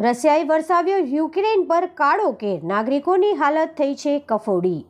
રશિયાએ વરસાવ્યો યુક્રેન પર કાળો કેર. નાગરિકોની હાલત થઈ છે કફોડી.